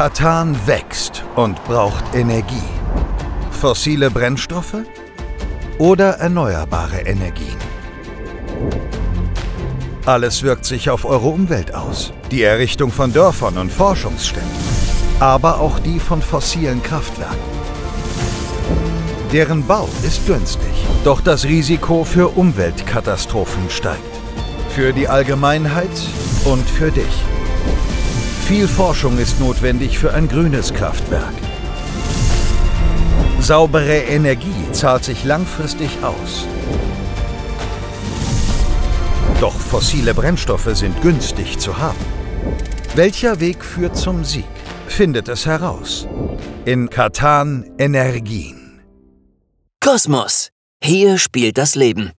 Katan wächst und braucht Energie. Fossile Brennstoffe oder erneuerbare Energien? Alles wirkt sich auf eure Umwelt aus. Die Errichtung von Dörfern und Forschungsstätten, aber auch die von fossilen Kraftwerken. Deren Bau ist günstig, doch das Risiko für Umweltkatastrophen steigt. Für die Allgemeinheit und für dich. Viel Forschung ist notwendig für ein grünes Kraftwerk. Saubere Energie zahlt sich langfristig aus. Doch fossile Brennstoffe sind günstig zu haben. Welcher Weg führt zum Sieg? Findet es heraus. In Katan Energien. Kosmos. Hier spielt das Leben.